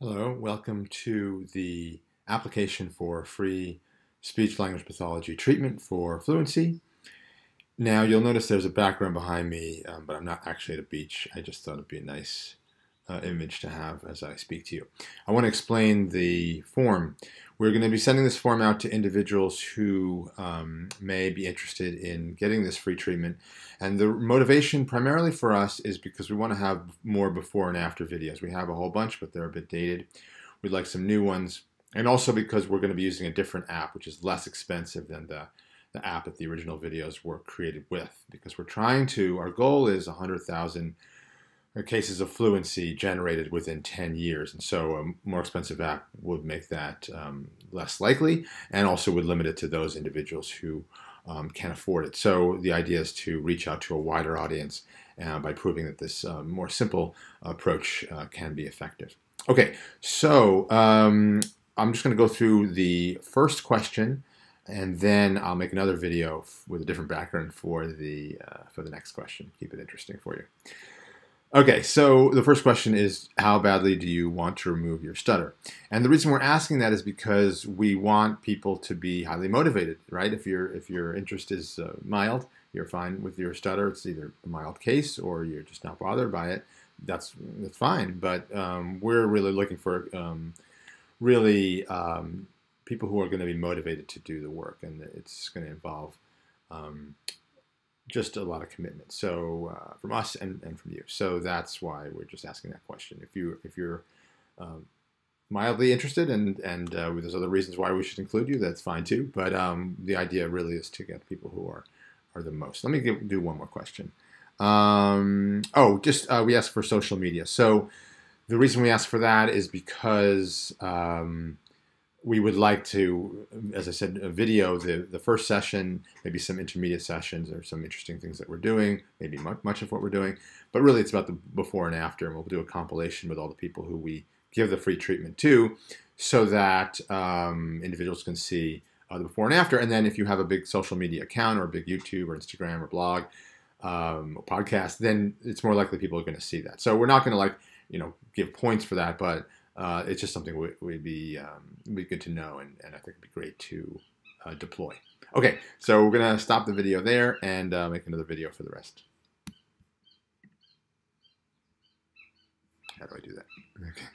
Hello, welcome to the application for free speech language pathology treatment for fluency. Now you'll notice there's a background behind me, um, but I'm not actually at a beach. I just thought it'd be a nice uh, image to have as I speak to you. I want to explain the form. We're going to be sending this form out to individuals who um, may be interested in getting this free treatment. And the motivation primarily for us is because we want to have more before and after videos. We have a whole bunch, but they're a bit dated. We'd like some new ones. And also because we're going to be using a different app, which is less expensive than the, the app that the original videos were created with. Because we're trying to, our goal is 100,000 cases of fluency generated within 10 years. And so a more expensive app would make that um, less likely and also would limit it to those individuals who um, can afford it. So the idea is to reach out to a wider audience uh, by proving that this uh, more simple approach uh, can be effective. Okay, so um, I'm just going to go through the first question and then I'll make another video with a different background for the, uh, for the next question. Keep it interesting for you. Okay, so the first question is how badly do you want to remove your stutter? And the reason we're asking that is because we want people to be highly motivated, right? If your if your interest is uh, mild, you're fine with your stutter. It's either a mild case or you're just not bothered by it. That's that's fine. But um, we're really looking for um, really um, people who are going to be motivated to do the work, and it's going to involve um, just a lot of commitment. So uh, from us and, and from you. So that's why we're just asking that question. If you if you're um, mildly interested and and uh, there's other reasons why we should include you, that's fine too. But um, the idea really is to get people who are are the most. Let me give, do one more question. Um, oh, just uh, we asked for social media. So the reason we ask for that is because um, we would like to, as I said, a video the the first session, maybe some intermediate sessions or some interesting things that we're doing, maybe much, much of what we're doing, but really it's about the before and after, and we'll do a compilation with all the people who we give the free treatment to, so that um, individuals can see uh, the before and after. And then if you have a big social media account or a big YouTube or Instagram or blog um, or podcast, then it's more likely people are going to see that. So we're not going to like you know give points for that, but uh, it's just something we, would be um, be good to know, and, and I think it'd be great to uh, deploy. Okay, so we're gonna stop the video there and uh, make another video for the rest. How do I do that? Okay.